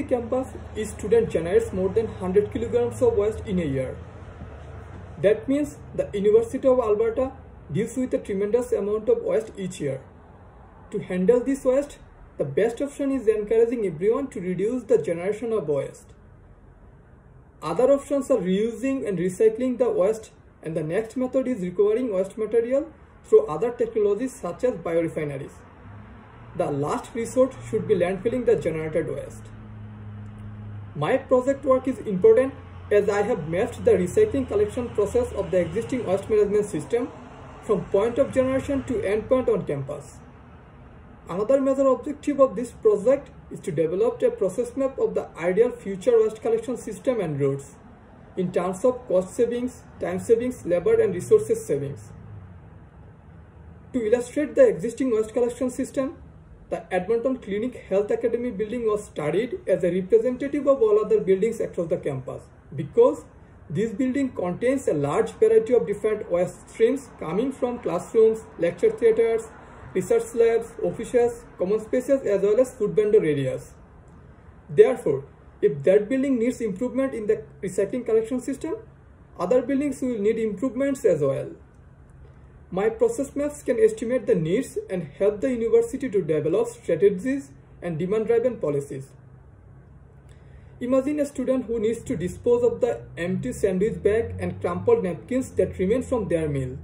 The campus, each student generates more than 100 kilograms of waste in a year. That means the University of Alberta deals with a tremendous amount of waste each year. To handle this waste, the best option is encouraging everyone to reduce the generation of waste. Other options are reusing and recycling the waste and the next method is recovering waste material through other technologies such as biorefineries. The last resort should be landfilling the generated waste. My project work is important as I have mapped the recycling collection process of the existing waste management system from point of generation to endpoint on campus. Another major objective of this project is to develop a process map of the ideal future waste collection system and routes in terms of cost savings, time savings, labor and resources savings. To illustrate the existing waste collection system, the Edmonton Clinic Health Academy building was studied as a representative of all other buildings across the campus because this building contains a large variety of different waste streams coming from classrooms, lecture theatres, research labs, offices, common spaces as well as food vendor areas. Therefore, if that building needs improvement in the recycling collection system, other buildings will need improvements as well. My process maps can estimate the needs and help the university to develop strategies and demand-driven policies. Imagine a student who needs to dispose of the empty sandwich bag and crumpled napkins that remain from their meal.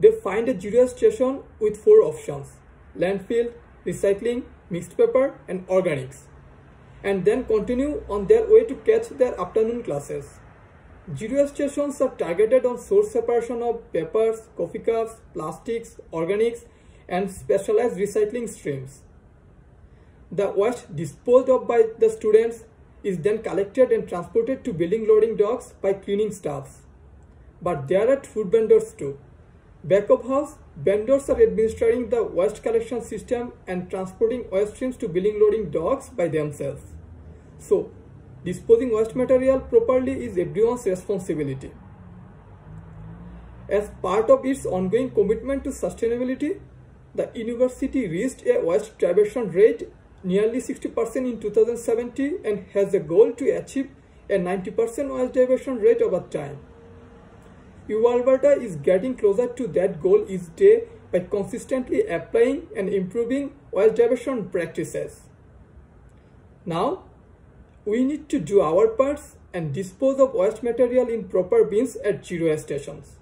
They find a zero station with four options, landfill, recycling, mixed paper and organics, and then continue on their way to catch their afternoon classes. Zero stations are targeted on source separation of papers, coffee cups, plastics, organics, and specialized recycling streams. The waste disposed of by the students is then collected and transported to building loading docks by cleaning staffs. But there are food vendors too. Back of house, vendors are administering the waste collection system and transporting waste streams to building loading docks by themselves. So, Disposing waste material properly is everyone's responsibility. As part of its ongoing commitment to sustainability, the university reached a waste diversion rate nearly 60% in 2017 and has a goal to achieve a 90% waste diversion rate over time. U Alberta is getting closer to that goal each day by consistently applying and improving waste diversion practices. Now, we need to do our parts and dispose of waste material in proper bins at zero stations.